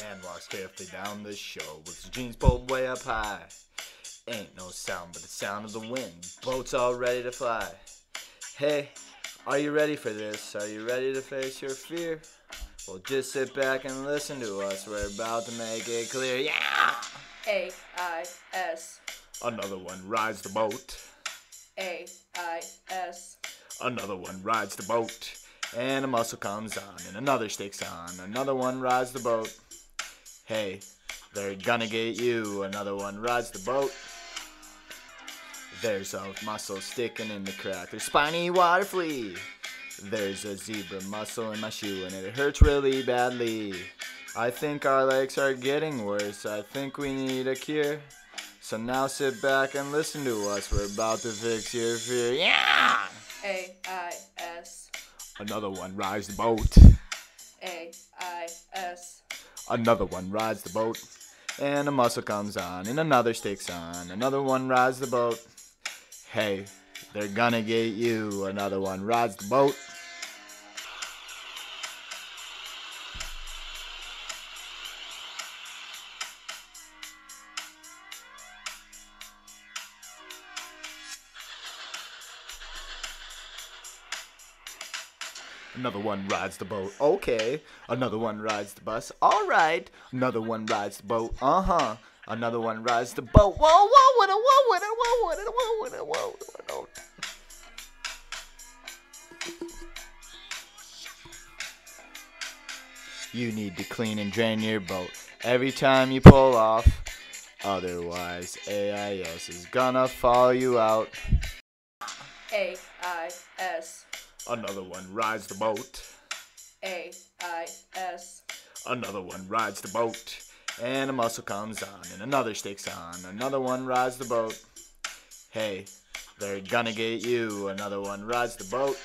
Man walks carefully down the shore with his jeans pulled way up high. Ain't no sound but the sound of the wind. Boat's all ready to fly. Hey, are you ready for this? Are you ready to face your fear? Well, just sit back and listen to us. We're about to make it clear. Yeah! A I S Another one rides the boat. A I S Another one rides the boat. And a mussel comes on, and another sticks on. Another one rides the boat. Hey, they're gonna get you. Another one rides the boat. There's a mussel sticking in the crack. There's spiny water flea. There's a zebra mussel in my shoe, and it hurts really badly. I think our legs are getting worse. I think we need a cure. So now sit back and listen to us. We're about to fix your fear. Yeah! A I S Another one rides the boat. A I S Another one rides the boat. And a mussel comes on, and another sticks on. Another one rides the boat. Hey, they're gonna get you. Another one rides the boat. Another one rides the boat. Okay. Another one rides the bus. All right. Another one rides the boat. Uh huh. Another one rides the boat. Whoa, whoa, what a whoa, what a whoa, what a whoa, what a whoa, what whoa. You need to clean and drain your boat every time you pull off. Otherwise, AIS is gonna follow you out. A I S Another one rides the boat. A I S Another one rides the boat. And a mussel comes on, and another sticks on. Another one rides the boat. Hey, they're gonna get you. Another one rides the boat.